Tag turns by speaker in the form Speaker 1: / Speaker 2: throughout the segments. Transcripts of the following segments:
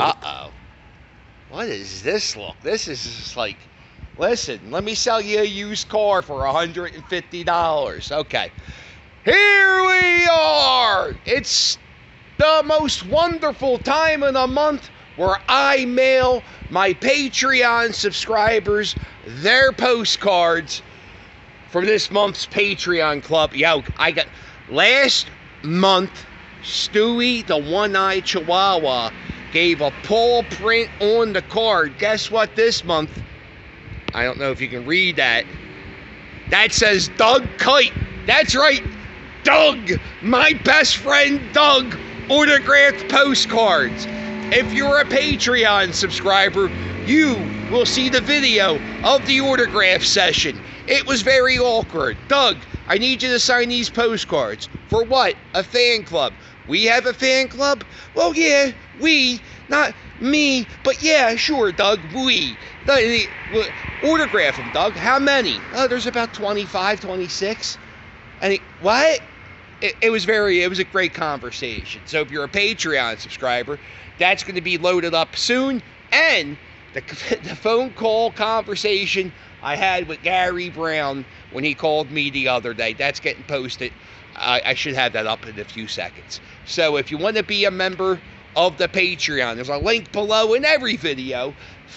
Speaker 1: Uh-oh. What is this look? This is just like, listen, let me sell you a used car for $150. Okay. Here we are. It's the most wonderful time of the month where I mail my Patreon subscribers their postcards for this month's Patreon club. Yo, I got last month, Stewie, the one-eyed Chihuahua, gave a paw print on the card. Guess what? This month, I don't know if you can read that. That says Doug Kite. That's right, Doug, my best friend Doug, autographed postcards. If you're a Patreon subscriber, you will see the video of the autograph session. It was very awkward. Doug, I need you to sign these postcards. For what? A fan club. We have a fan club? Well, yeah, we, not me, but yeah, sure, Doug, we. Autograph them, Doug. How many? Oh, there's about 25, 26. And what? It, it was very, it was a great conversation. So if you're a Patreon subscriber, that's going to be loaded up soon. And the, the phone call conversation I had with Gary Brown when he called me the other day, that's getting posted. I, I should have that up in a few seconds. So if you want to be a member of the Patreon, there's a link below in every video.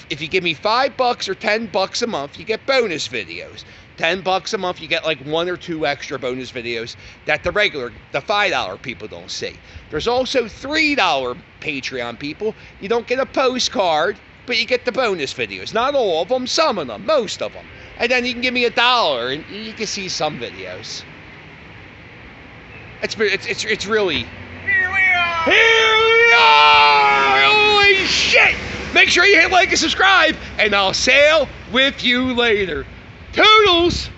Speaker 1: If you give me five bucks or ten bucks a month, you get bonus videos. 10 bucks a month, you get like one or two extra bonus videos that the regular, the $5 people don't see. There's also $3 Patreon people. You don't get a postcard, but you get the bonus videos. Not all of them, some of them, most of them. And then you can give me a dollar and you can see some videos. It's, it's, it's, it's really.
Speaker 2: Here we are!
Speaker 1: Here we are! Holy shit! Make sure you hit like and subscribe, and I'll sail with you later. Toodles!